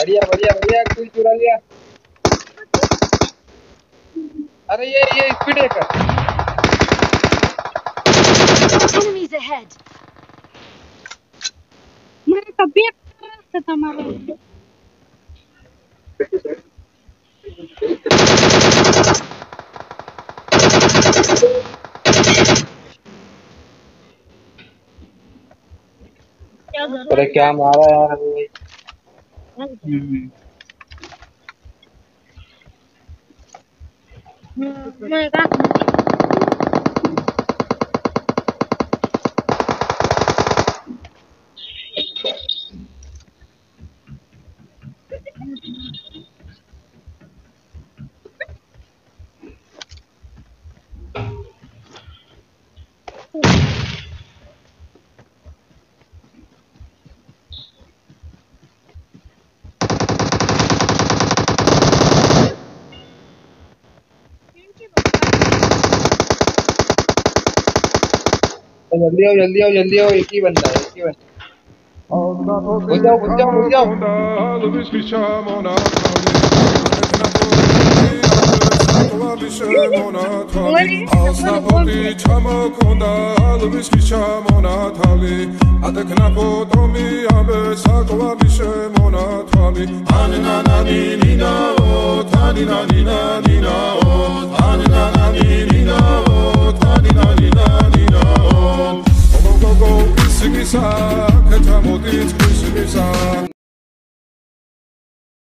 बढ़िया बढ़िया बढ़िया कोई चुरा लिया। अरे ये ये स्पीड है। Enemies ahead! मैंने कभी हमारा क्या अरे क्या मारा यार mày Thank you. जल्दी आओ जल्दी आओ जल्दी आओ एक ही बंदा है एक ही बंदा Buď जाओ, buď जाओ, buď जाओ। სა ქეთამოდით ქვის